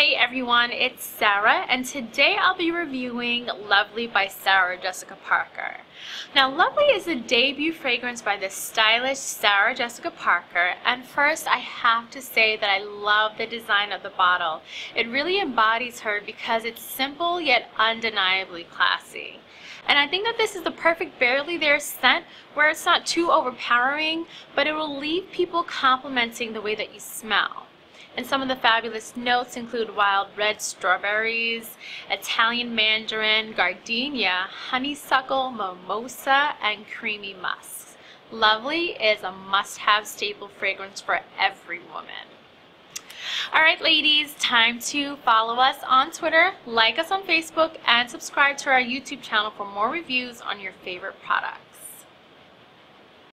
Hey everyone, it's Sarah and today I'll be reviewing Lovely by Sarah Jessica Parker. Now Lovely is a debut fragrance by the stylish Sarah Jessica Parker and first I have to say that I love the design of the bottle. It really embodies her because it's simple yet undeniably classy. And I think that this is the perfect barely there scent where it's not too overpowering but it will leave people complimenting the way that you smell. And some of the fabulous notes include wild red strawberries, Italian mandarin, gardenia, honeysuckle, mimosa, and creamy musk. Lovely is a must-have staple fragrance for every woman. Alright ladies, time to follow us on Twitter, like us on Facebook, and subscribe to our YouTube channel for more reviews on your favorite products.